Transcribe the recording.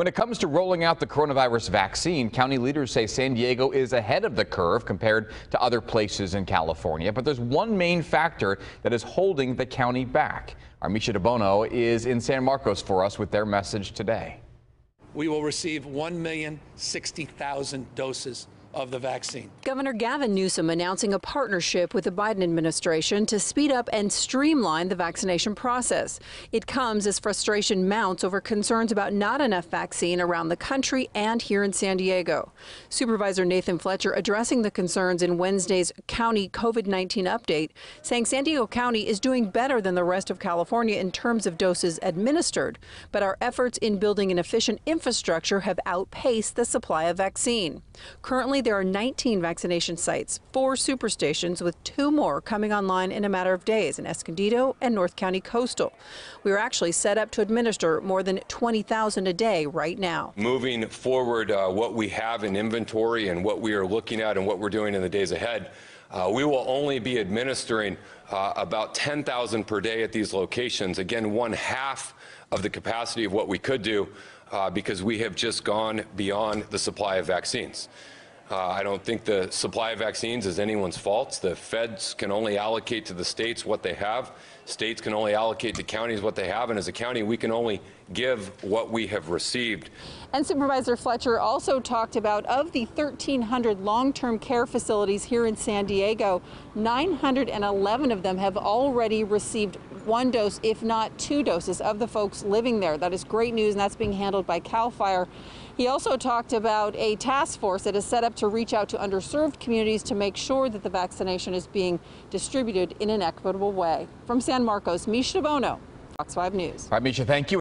When it comes to rolling out the coronavirus vaccine, county leaders say San Diego is ahead of the curve compared to other places in California. But there's one main factor that is holding the county back. Our Misha DeBono is in San Marcos for us with their message today. We will receive 1,060,000 doses of the vaccine. Governor Gavin Newsom announcing a partnership with the Biden administration to speed up and streamline the vaccination process. It comes as frustration mounts over concerns about not enough vaccine around the country and here in San Diego. Supervisor Nathan Fletcher addressing the concerns in Wednesday's county COVID 19 update, saying San Diego County is doing better than the rest of California in terms of doses administered, but our efforts in building an efficient infrastructure have outpaced the supply of vaccine. Currently, there are 19 vaccination sites, four superstations, with two more coming online in a matter of days in Escondido and North County Coastal. We are actually set up to administer more than 20,000 a day right now. Moving forward, uh, what we have in inventory and what we are looking at and what we're doing in the days ahead, uh, we will only be administering uh, about 10,000 per day at these locations. Again, one half of the capacity of what we could do uh, because we have just gone beyond the supply of vaccines. Uh, I don't think the supply of vaccines is anyone's fault. The feds can only allocate to the states what they have. States can only allocate to counties what they have. And as a county, we can only give what we have received. And Supervisor Fletcher also talked about of the 1,300 long-term care facilities here in San Diego, 911 of them have already received one dose, if not two doses, of the folks living there. That is great news, and that's being handled by CAL FIRE. He also talked about a task force that is set up to reach out to underserved communities to make sure that the vaccination is being distributed in an equitable way. From San Marcos, Misha Bono, Fox 5 News. All right, Misha, thank you.